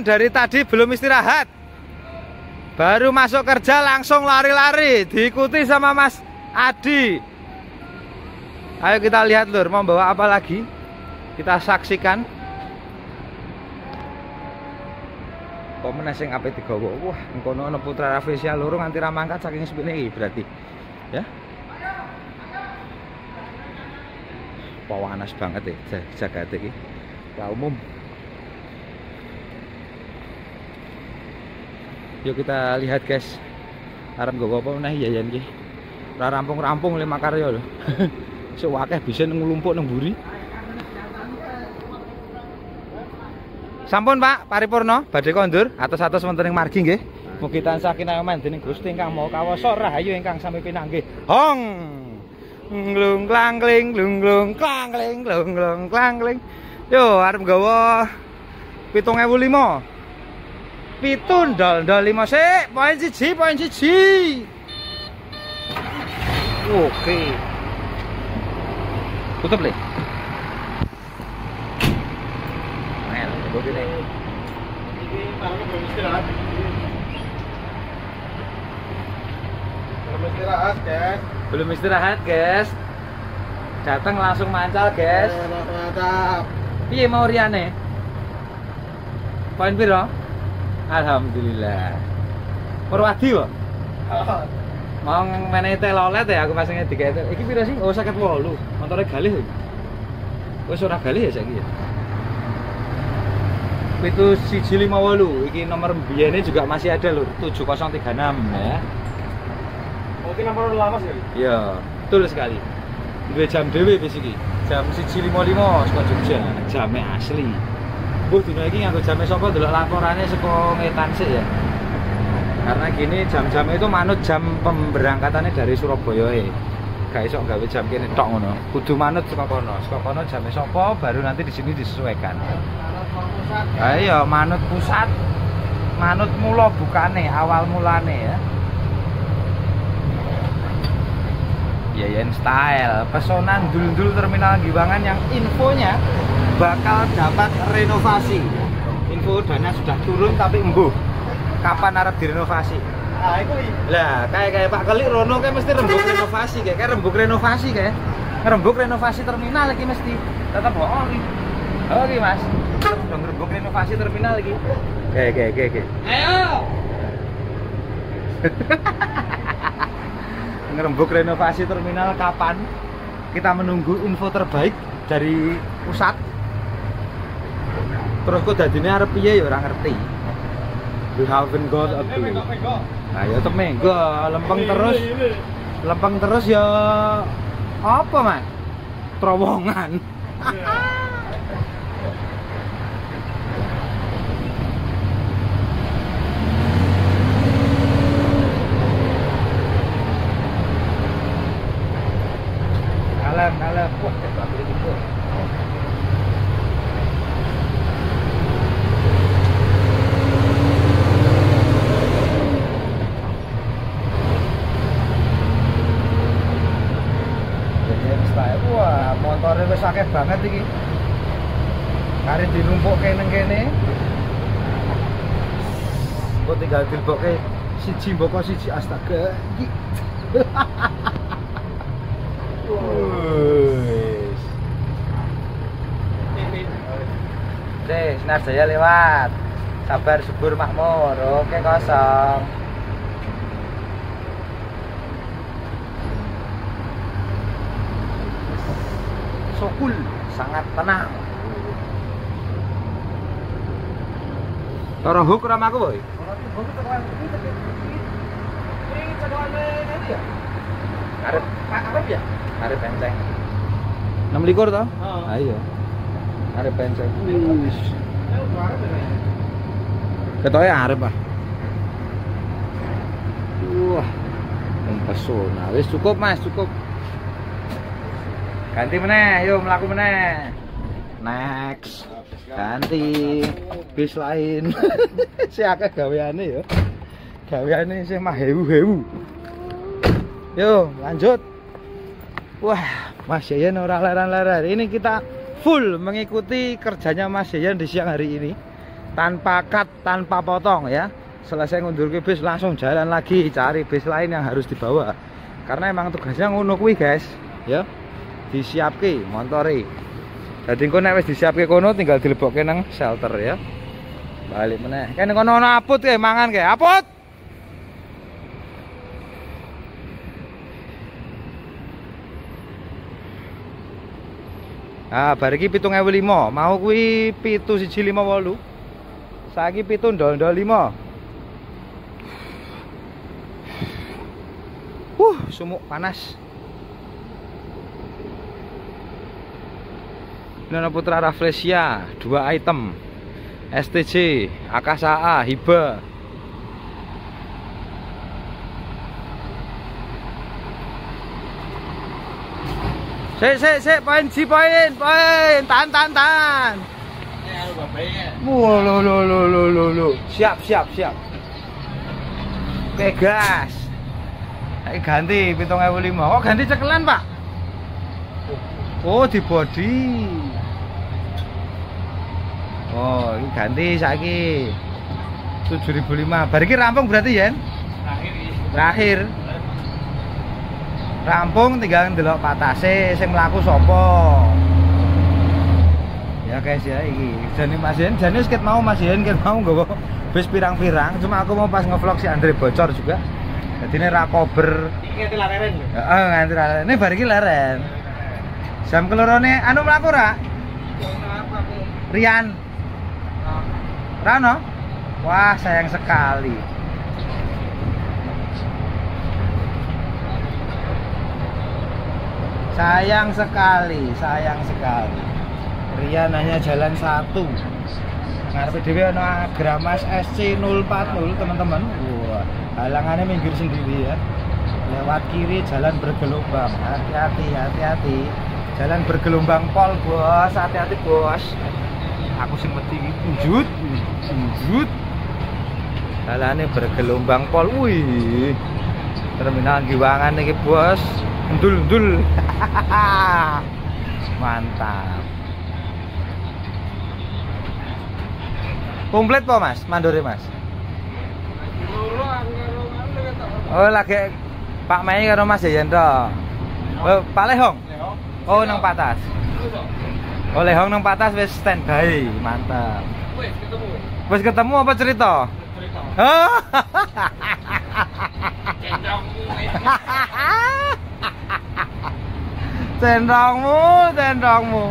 Dari tadi belum istirahat. Baru masuk kerja langsung lari-lari, diikuti sama Mas Adi. Ayo kita lihat Lur, mau bawa apa lagi? Kita saksikan. Kok meneh sing ape digawa? Wah, engkono ana putra Raffesia loro nganti ra mangkat saking sepine iki berarti. Ya. Pawanas banget ya jagat iki. Ya umum. Yuk kita lihat guys. Arep nggawa apa meneh yayan iki. Ora rampung-rampung lima karya lho. Sok akeh bisa nglumpuk nang. Sampun Pak, paripurna badhe kondur atus-atus wonten ing margi nggih. Mugi tansah kinayoman dening Gusti ingkang Maha Kawasa rahayu ingkang sami pinanggih. Hong. Glung klang kling glung glung klang kling glung klang kling. Yo arep nggawa 7005. Pitun dol dol 5 sik, poin siji, poin siji. Oke. Tutup le. Belum istirahat, guys. Belum istirahat, guys. Datang langsung mancal, guys. Mantap. Piye mau riane? Poin piro? Alhamdulillah. Purwadi kok. Mau menehi telolet ya aku pasangnya tiga itu. Iki piro sih? Oh, sakit wolu. Motornya galih. Wis ora galih ya saiki ya. Itu siji lima wolu. Iki nomor biyene juga masih ada loh. 7036 ya. Mungkin nomor lama sih. Iya, betul sekali. Dua jam dewe wis iki. Jam 1.55 saka Jogja. Jame asli. Mbuh dina iki nganggo jame sapa delok laporannya saka ngetan sik ya. Karena gini jam-jam itu manut jam pemberangkatannya dari Surabaya e. Gak iso gawe jam kene tok ngono. Kudu manut saka kono. Saka kono jame sapa baru nanti di sini disesuaikan. Lah iya manut pusat. Manut mula bukane, awal mulane ya. Yayan Style, pesonan dul-dul terminal Giwangan yang infonya bakal dapat renovasi. Info dana sudah turun tapi embuh. Kapan harap direnovasi? Nah, itu Lah, kayak kayak Pak Kelik Rono kayak mesti rembuk renovasi kayak kayak rembuk renovasi kayak. Ngerembuk renovasi terminal lagi mesti. Tetap bohong. Oke, Mas. Tetap udah ngerembuk renovasi terminal lagi. Oke, oke, oke, oke. Ayo. ngerembuk renovasi terminal kapan kita menunggu info terbaik dari pusat terus kok dadine arep piye? Ya ora ngerti. We haven't got a clue. Nah ya tetep menggo lempeng terus. lempeng terus ya apa mas? Terowongan kalem kalem wah hebat itu Jadi style wah wis akeh banget iki. Kare dinumpukke nang kene. Kok tinggal dilbokke siji mboko siji astaga. Iki. Deh, Sinar Jaya lewat. Sabar subur makmur. Oke, kosong. Sokul sangat tenang. Toro hook ora aku, Boy. Arep Arab ya? arep penceng. 6 likur toh? Heeh. Ah iya. Arep penceng. Wis. Ketoke arep ah. Wah. Mempesona. Wis cukup, Mas, cukup. Ganti meneh, yuk melaku meneh. Next. Ganti bis lain. si akeh gaweane ya. Gaweane sih mah hewu-hewu. Yo, lanjut. Wah, Mas Yayan ora laran-laran. Ini kita full mengikuti kerjanya Mas Yayan di siang hari ini. tanpa cut tanpa potong ya selesai ngundur ke bis langsung jalan lagi cari bis lain yang harus dibawa karena emang tugasnya ngono kuwi guys ya disiapke montore jadi engko nek wis disiapke kono tinggal dilebokke nang shelter ya balik meneh kene kono ana aput ke mangan ke aput Ah, bar iki 7005. Mau kuwi 7158. Saiki 7 ndol-ndol 5. Uh, sumuk panas. Nana Putra Rafflesia, dua item. STJ, Akasa A, Hiba. Sik sik sik poin si poin, poin. Tahan tahan tahan. Wah, lo lo lo lo lo. Siap siap siap. Oke gas. Ayo ganti 7005. Oh ganti cekelan pak? Oh di body. Oh ini ganti saiki 7005. Bar iki rampung berarti ya? Terakhir. Terakhir. Rampung tinggal ndelok patase sing mlaku sapa. Ya guys ya iki. Jane Mas Yen, jane wis ket mau Mas Yen ket mau nggawa bis pirang-pirang, cuma aku mau pas ngevlog si Andre bocor juga. Jadi ini ra kober. Ini laren. Heeh, nganti ra. Ini bar iki leren. Jam kelorone anu mlaku ra? Rian. Rano? Wah, sayang sekali. Sayang sekali, sayang sekali. Rian hanya jalan satu. Ngarepe dhewe ana Gramas SC 040, teman-teman. Wah, halangannya minggir sendiri ya. Lewat kiri jalan bergelombang. Hati-hati, hati-hati. Jalan bergelombang pol, Bos. Hati-hati, Bos. Aku sing wedi iki unjut. Jalane bergelombang pol. Wih. Terminal Giwangan iki, Bos. Ndul-ndul. Mantap. Komplit po, Mas? Mandore, Mas? Oh, lagi Pak Mei karo Mas Yayan to. Oh, Pak Lehong. Oh, nang patas. Oh, Lehong nang patas wis standby. Mantap. Wes ketemu. Wis ketemu apa cerita? Cerita. Oh. Cendongmu.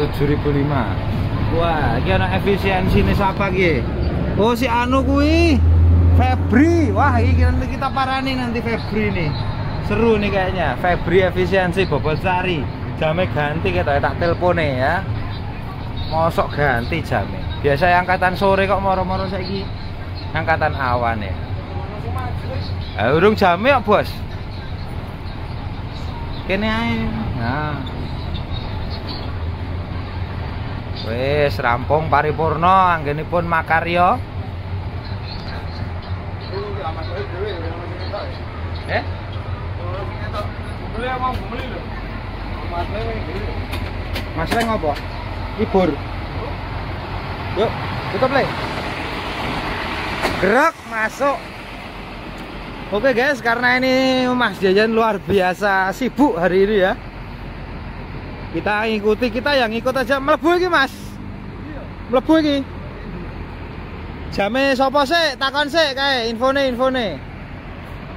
Tujuh ribu lima wah ini ada efisiensi nih siapa ki oh si Anu kui Febri wah ini kita parani nanti Febri nih seru nih kayaknya. Febri efisiensi bobol sari. Jamnya ganti kita tak telepone ya. Mosok ganti jamnya biasa angkatan sore kok moro-moro saiki. Angkatan awan ya. Eh, urung jamnya kok bos? Kene ae. Nah. Wis rampung paripurna anggenipun makarya. Eh? Mas Leng apa? Libur. Yuk, tutup le. Gerak masuk. Oke guys, karena ini Mas Jajan luar biasa sibuk hari ini ya. Kita ngikuti kita yang ikut aja mlebu iki, Mas. Mlebu iki. Jame sapa sih? Takon sih kae infone infone.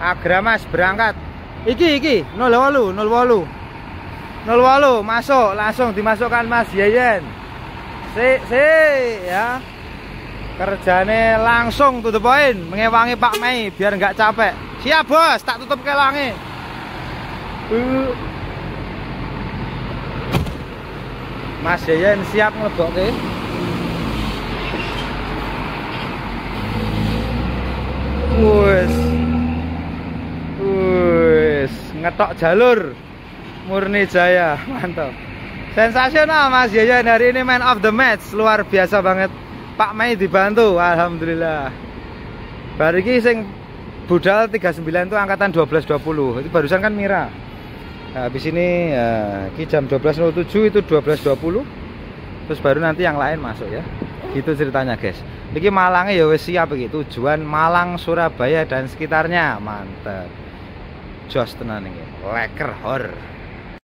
Agra Mas berangkat. Iki iki 08 08. 08 masuk langsung dimasukkan Mas Yeyen. Si si ya. Kerjane langsung to the point, mengewangi Pak Mei biar nggak capek. Siap bos, tak tutup kelange. Uh. Mas Yeyen siap nglebokke. Wes. Ngetok jalur. Murni Jaya, mantap. Sensasional Mas Yeyen hari ini man of the match, luar biasa banget. Pak Mei dibantu, alhamdulillah. Bar iki sing Budal 39 itu angkatan 1220 itu barusan kan Mira. Nah, habis ini ya, ini jam 12.07 itu 12.20 terus baru nanti yang lain masuk ya. Gitu ceritanya guys. Ini Malangnya ya siap begitu. Tujuan Malang Surabaya dan sekitarnya. Mantep jos tenan ini leker hor